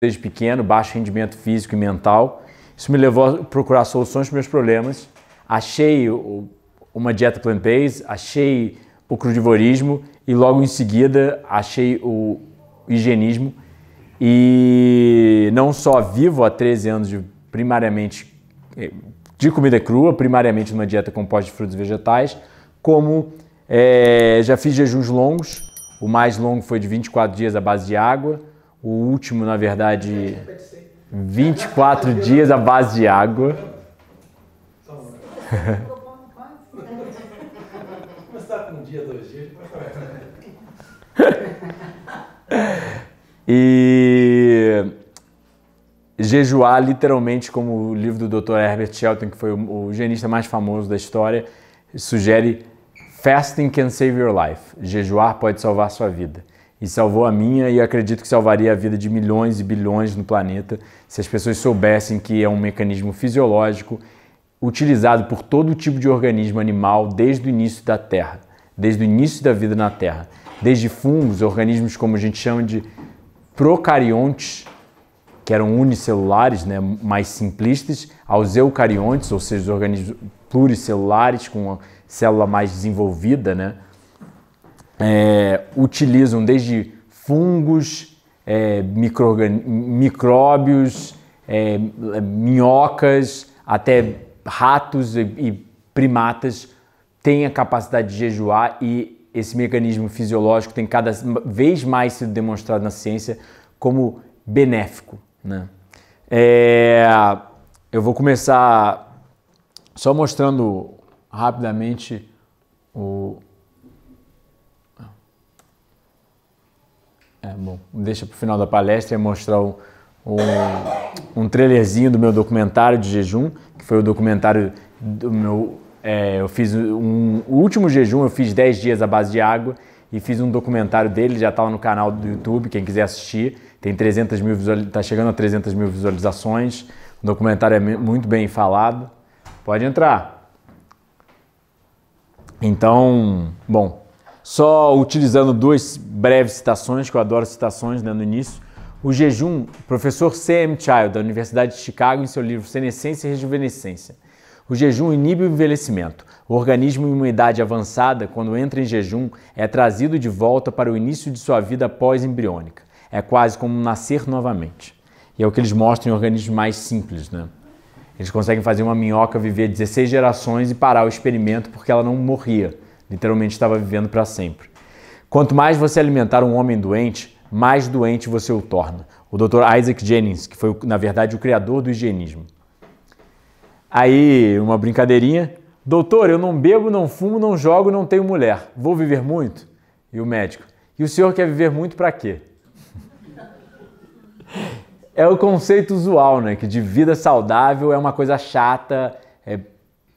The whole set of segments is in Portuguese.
desde pequeno, baixo rendimento físico e mental. Isso me levou a procurar soluções para meus problemas. Achei uma dieta plant-based, achei o crudivorismo e logo em seguida achei o higienismo e não só vivo há 13 anos de primariamente eh, de comida crua, primariamente numa dieta composta de frutos e vegetais, como é, já fiz jejuns longos, o mais longo foi de 24 dias à base de água, o último, na verdade, 24 dias à base de água. E jejuar literalmente, como o livro do Dr. Herbert Shelton, que foi o, o higienista mais famoso da história, sugere Fasting can save your life. Jejuar pode salvar sua vida. E salvou a minha e acredito que salvaria a vida de milhões e bilhões no planeta se as pessoas soubessem que é um mecanismo fisiológico utilizado por todo tipo de organismo animal desde o início da Terra, desde o início da vida na Terra, desde fungos, organismos como a gente chama de procariontes, que eram unicelulares, né, mais simplistas, aos eucariontes, ou seja, os organismos pluricelulares com uma célula mais desenvolvida, né, é, utilizam desde fungos, é, micróbios, é, minhocas, até ratos e, e primatas têm a capacidade de jejuar e esse mecanismo fisiológico tem cada vez mais sido demonstrado na ciência como benéfico. Né? É, eu vou começar só mostrando rapidamente o. É, bom, deixa para o final da palestra e mostrar um, um, um trailerzinho do meu documentário de jejum, que foi o documentário do meu é, eu fiz um, o último jejum, eu fiz 10 dias à base de água e fiz um documentário dele, já está lá no canal do YouTube, quem quiser assistir. Tem 300 mil está chegando a 300 mil visualizações. O documentário é muito bem falado. Pode entrar. Então, bom, só utilizando duas breves citações, que eu adoro citações né, no início. O jejum, professor C.M. Child, da Universidade de Chicago, em seu livro Senescência e Rejuvenescência o jejum inibe o envelhecimento. O organismo em uma idade avançada, quando entra em jejum, é trazido de volta para o início de sua vida pós-embriônica. É quase como nascer novamente. E é o que eles mostram em organismos mais simples, né? Eles conseguem fazer uma minhoca viver 16 gerações e parar o experimento porque ela não morria. Literalmente estava vivendo para sempre. Quanto mais você alimentar um homem doente, mais doente você o torna. O Dr. Isaac Jennings, que foi, na verdade, o criador do higienismo. Aí, uma brincadeirinha. Doutor, eu não bebo, não fumo, não jogo, não tenho mulher. Vou viver muito? E o médico. E o senhor quer viver muito para quê? é o conceito usual, né? Que de vida saudável é uma coisa chata é,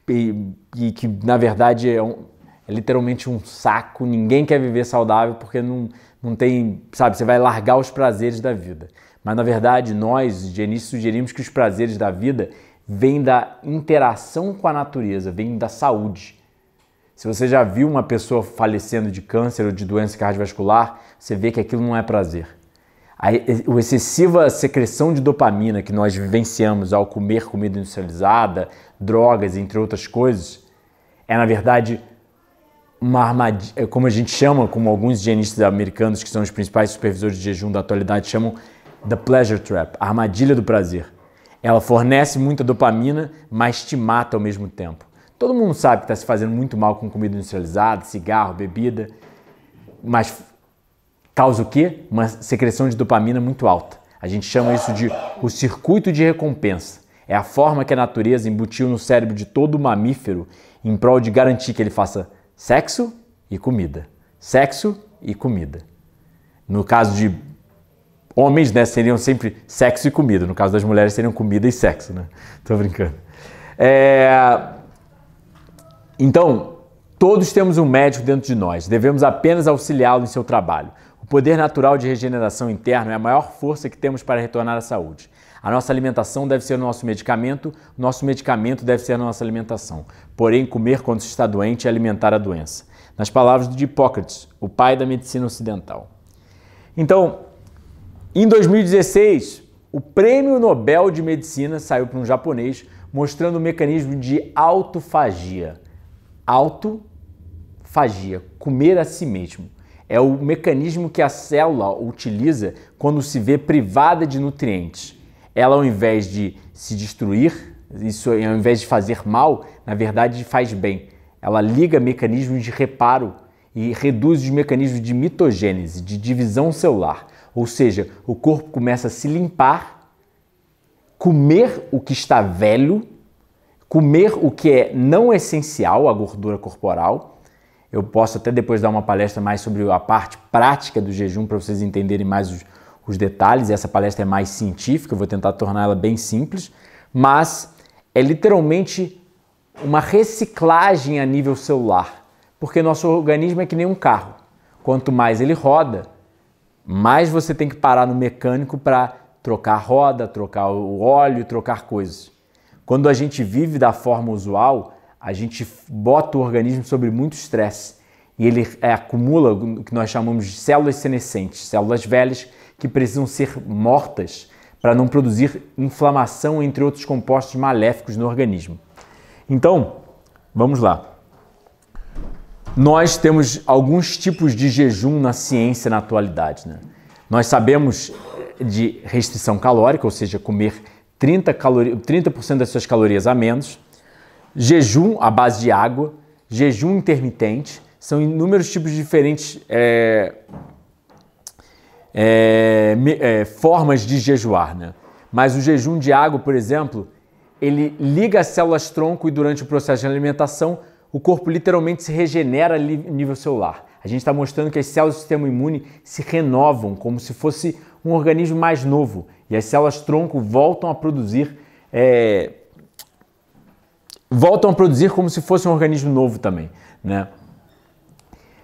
e, e, que, na verdade, é, um, é, literalmente um saco. Ninguém quer viver saudável porque não, não tem, sabe, você vai largar os prazeres da vida. Mas, na verdade, nós, início, sugerimos que os prazeres da vida vem da interação com a natureza, vem da saúde. Se você já viu uma pessoa falecendo de câncer ou de doença cardiovascular, você vê que aquilo não é prazer. A excessiva secreção de dopamina que nós vivenciamos ao comer comida industrializada, drogas, entre outras coisas, é na verdade uma armadilha, é como a gente chama, como alguns higienistas americanos que são os principais supervisores de jejum da atualidade chamam, the pleasure trap, a armadilha do prazer. Ela fornece muita dopamina, mas te mata ao mesmo tempo. Todo mundo sabe que está se fazendo muito mal com comida industrializada, cigarro, bebida, mas causa o quê? Uma secreção de dopamina muito alta. A gente chama isso de o circuito de recompensa. É a forma que a natureza embutiu no cérebro de todo mamífero em prol de garantir que ele faça sexo e comida. Sexo e comida. No caso de homens, né, seriam sempre sexo e comida. No caso das mulheres, seriam comida e sexo, né? Tô brincando. É... Então, todos temos um médico dentro de nós. Devemos apenas auxiliá-lo em seu trabalho. O poder natural de regeneração interna é a maior força que temos para retornar à saúde. A nossa alimentação deve ser o nosso medicamento, nosso medicamento deve ser a nossa alimentação. Porém, comer quando se está doente é alimentar a doença. Nas palavras de Hipócrates, o pai da medicina ocidental. Então, em 2016, o prêmio Nobel de Medicina saiu para um japonês mostrando o mecanismo de autofagia. Autofagia, comer a si mesmo. É o mecanismo que a célula utiliza quando se vê privada de nutrientes. Ela, ao invés de se destruir, isso ao invés de fazer mal, na verdade faz bem. Ela liga mecanismos de reparo e reduz os mecanismos de mitogênese, de divisão celular. Ou seja, o corpo começa a se limpar, comer o que está velho, comer o que é não essencial, a gordura corporal. Eu posso até depois dar uma palestra mais sobre a parte prática do jejum para vocês entenderem mais os, os detalhes. Essa palestra é mais científica, eu vou tentar tornar ela bem simples, mas é literalmente uma reciclagem a nível celular, porque nosso organismo é que nem um carro. Quanto mais ele roda, mais você tem que parar no mecânico para trocar roda, trocar o óleo, trocar coisas. Quando a gente vive da forma usual, a gente bota o organismo sobre muito estresse e ele é, acumula o que nós chamamos de células senescentes, células velhas que precisam ser mortas para não produzir inflamação, entre outros compostos maléficos no organismo. Então, vamos lá. Nós temos alguns tipos de jejum na ciência na atualidade. Né? Nós sabemos de restrição calórica, ou seja, comer 30%, calori 30 das suas calorias a menos, jejum à base de água, jejum intermitente, são inúmeros tipos diferentes é, é, é, formas de jejuar. Né? Mas o jejum de água, por exemplo, ele liga as células tronco e durante o processo de alimentação o corpo literalmente se regenera a nível celular. A gente está mostrando que as células do sistema imune se renovam como se fosse um organismo mais novo e as células tronco voltam a produzir é, voltam a produzir como se fosse um organismo novo também, né?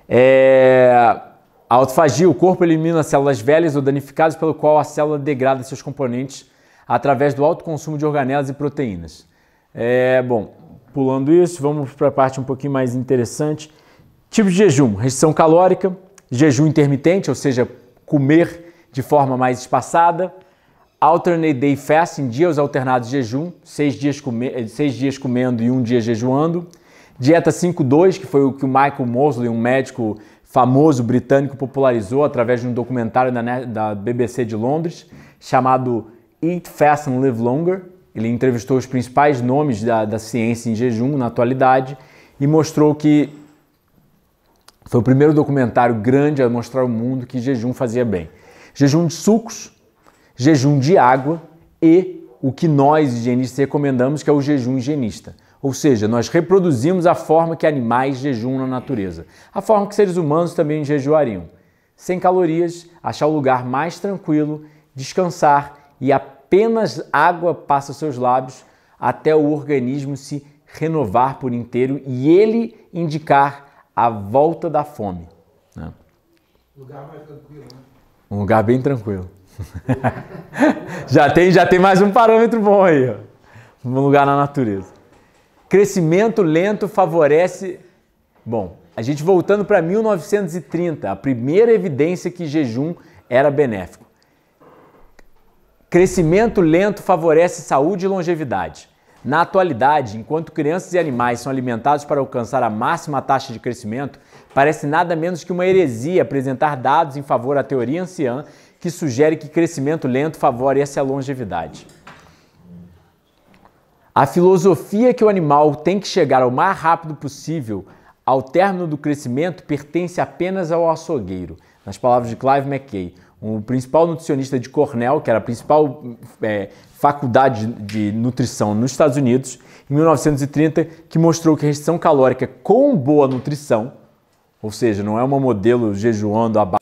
É, a autofagia, o corpo elimina células velhas ou danificadas, pelo qual a célula degrada seus componentes através do alto consumo de organelas e proteínas. É, bom, pulando isso, vamos para a parte um pouquinho mais interessante. Tipo de jejum: restrição calórica, jejum intermitente, ou seja, comer de forma mais espaçada. Alternate day fasting, dias alternados de jejum, seis dias, come, seis dias comendo e um dia jejuando. Dieta 5-2, que foi o que o Michael Mosley, um médico famoso britânico, popularizou através de um documentário da, BBC de Londres, chamado Eat Fast and Live Longer, ele entrevistou os principais nomes da, da ciência em jejum na atualidade e mostrou que foi o primeiro documentário grande a mostrar ao mundo que jejum fazia bem. Jejum de sucos, jejum de água e o que nós higienistas recomendamos que é o jejum higienista. Ou seja, nós reproduzimos a forma que animais jejum na natureza, a forma que seres humanos também jejuariam. Sem calorias, achar o lugar mais tranquilo, descansar e apenas água passa seus lábios até o organismo se renovar por inteiro e ele indicar a volta da fome. Né? Lugar mais tranquilo, né? Um lugar bem tranquilo. já, tem, já tem mais um parâmetro bom aí. Ó. Um lugar na natureza. Crescimento lento favorece. Bom, a gente voltando para 1930, a primeira evidência que jejum era benéfico. Crescimento lento favorece saúde e longevidade. Na atualidade, enquanto crianças e animais são alimentados para alcançar a máxima taxa de crescimento, parece nada menos que uma heresia apresentar dados em favor da teoria anciã que sugere que crescimento lento favorece a longevidade. A filosofia que o animal tem que chegar o mais rápido possível ao término do crescimento pertence apenas ao açougueiro, nas palavras de Clive McKay, o principal nutricionista de Cornell, que era a principal é, faculdade de nutrição nos Estados Unidos, em 1930, que mostrou que a restrição calórica com boa nutrição, ou seja, não é um modelo jejuando à